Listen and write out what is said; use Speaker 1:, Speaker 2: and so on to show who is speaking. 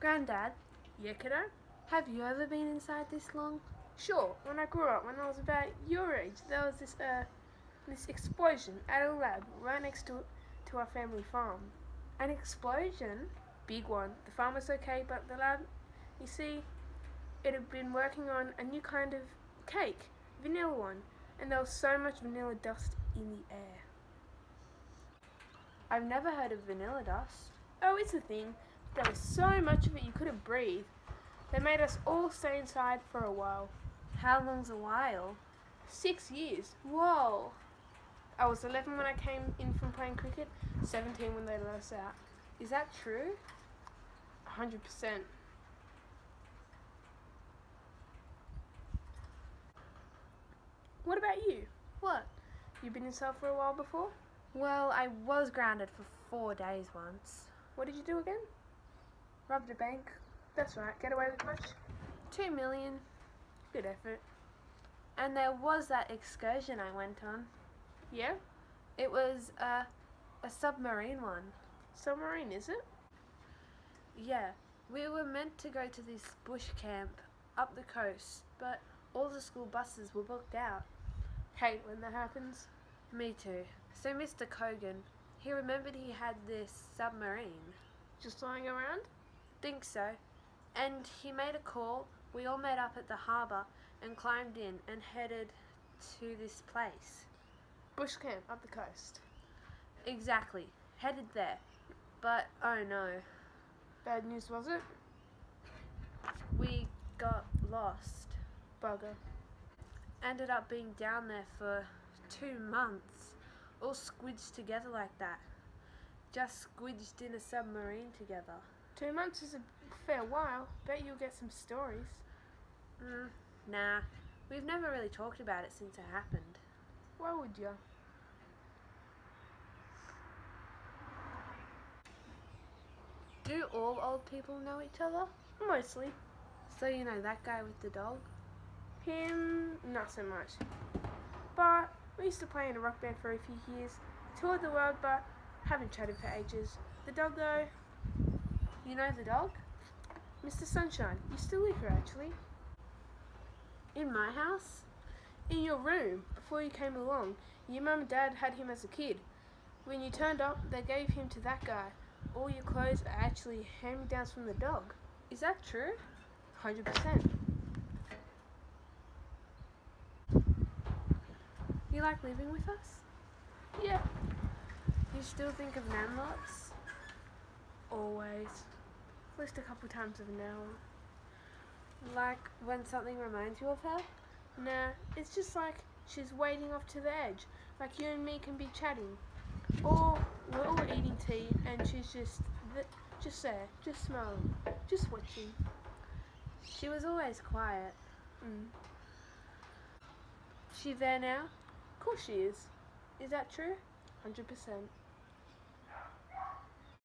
Speaker 1: Granddad,
Speaker 2: Yeah, kiddo?
Speaker 1: have you ever been inside this long?
Speaker 2: Sure, when I grew up, when I was about your age, there was this, uh, this explosion at a lab right next to, to our family farm.
Speaker 1: An explosion?
Speaker 2: Big one. The farm was okay, but the lab, you see, it had been working on a new kind of cake, vanilla one, and there was so much vanilla dust in the air.
Speaker 1: I've never heard of vanilla dust.
Speaker 2: Oh, it's a thing. There was so much of it you couldn't breathe. They made us all stay inside for a while.
Speaker 1: How long's a while?
Speaker 2: Six years.
Speaker 1: Whoa!
Speaker 2: I was 11 when I came in from playing cricket, 17 when they let us out.
Speaker 1: Is that true?
Speaker 2: 100%. What about you?
Speaker 1: What?
Speaker 2: You've been inside for a while before?
Speaker 1: Well, I was grounded for four days once.
Speaker 2: What did you do again?
Speaker 1: Robbed a bank.
Speaker 2: That's right. Get away with much?
Speaker 1: Two million.
Speaker 2: Good effort.
Speaker 1: And there was that excursion I went on.
Speaker 2: Yeah?
Speaker 1: It was a, a submarine one.
Speaker 2: Submarine, is it?
Speaker 1: Yeah, we were meant to go to this bush camp up the coast, but all the school buses were booked out.
Speaker 2: Hate when that happens.
Speaker 1: Me too. So Mr. Kogan, he remembered he had this submarine.
Speaker 2: Just lying around?
Speaker 1: Think so. And he made a call. We all met up at the harbour and climbed in and headed to this place.
Speaker 2: Bush camp up the coast.
Speaker 1: Exactly. Headed there. But oh no,
Speaker 2: Bad news, was it?
Speaker 1: we got lost.
Speaker 2: Bugger.
Speaker 1: Ended up being down there for two months, all squidged together like that. Just squidged in a submarine together.
Speaker 2: Two months is a fair while. Bet you'll get some stories.
Speaker 1: Mm, nah, we've never really talked about it since it happened.
Speaker 2: Why would you?
Speaker 1: Do all old people know each other?
Speaker 2: Mostly.
Speaker 1: So you know that guy with the dog?
Speaker 2: Him, not so much. But we used to play in a rock band for a few years. Toured the world, but haven't chatted for ages. The dog, though,
Speaker 1: You know the dog?
Speaker 2: Mr. Sunshine, you still live here actually.
Speaker 1: In my house?
Speaker 2: In your room, before you came along, your mum and dad had him as a kid. When you turned up, they gave him to that guy. All your clothes are actually hand me downs from the dog.
Speaker 1: Is that true?
Speaker 2: 100%.
Speaker 1: You like living with us?
Speaker 2: Yeah,
Speaker 1: You still think of Nan
Speaker 2: always. At least a couple times of an hour.
Speaker 1: Like when something reminds you of her?
Speaker 2: Nah, it's just like she's waiting off to the edge. Like you and me can be chatting. Or we're all eating tea and she's just th- just there, just smiling, just watching.
Speaker 1: She was always quiet.
Speaker 2: Mm.
Speaker 1: She there now?
Speaker 2: Of course she is.
Speaker 1: Is that true?
Speaker 2: 100%.